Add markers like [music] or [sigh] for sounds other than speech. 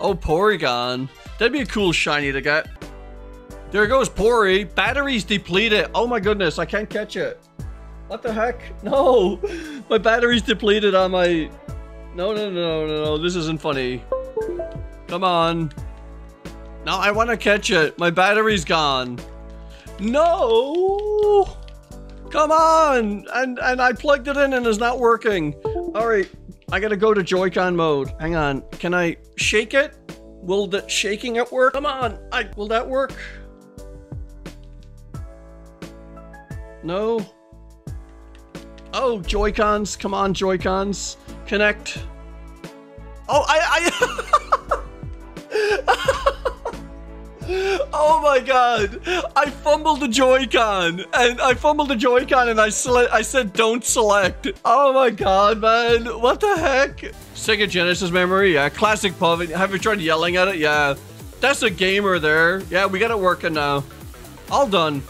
Oh, Porygon. That'd be a cool shiny to get. There goes Pori. Batteries depleted. Oh my goodness, I can't catch it. What the heck? [laughs] No! My battery's depleted on my... No, no, no, no, no. This isn't funny. Come on. No, I want to catch it. My battery's gone. No! Come on! And and I plugged it in and it's not working. All right, I gotta go to Joy-Con mode. Hang on. Can I shake it? Will the shaking it work? Come on. I will that work? No. Oh, Joy-Cons. Come on, Joy-Cons. Connect. Oh, I I [laughs] Oh my god! I fumbled the Joy-Con, and I fumbled the Joy-Con, and I sele- I said don't select. Oh my god, man! What the heck? Sega Genesis memory, yeah. Classic pub. Have you tried yelling at it? Yeah. That's a gamer there. Yeah, we got it working now. All done.